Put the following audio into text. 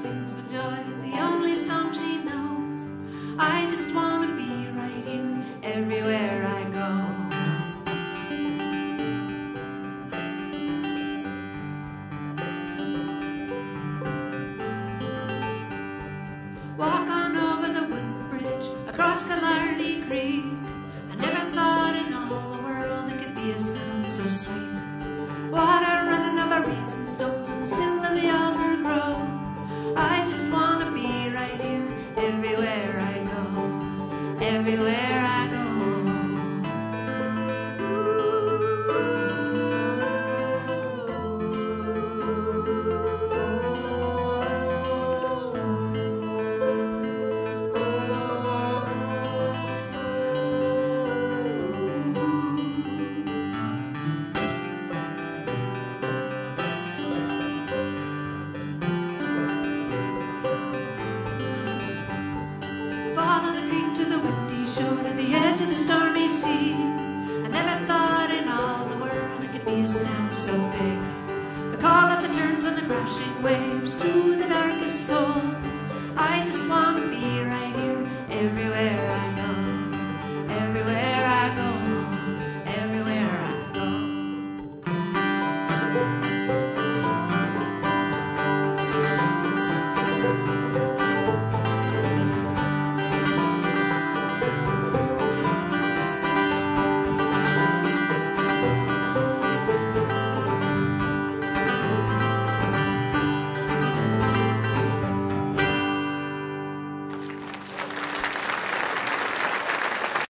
Sings for joy, the only song she knows. I just want to be right writing everywhere I go. Walk on over the wooden bridge across Killarney Creek. I never thought in all the world it could be a sound so sweet. Water running over reeds and stones and the still everywhere I go, everywhere The to the windy shore to the edge of the stormy sea. I never thought in all the world it could be a sound so big. The call of the terns and the crashing waves to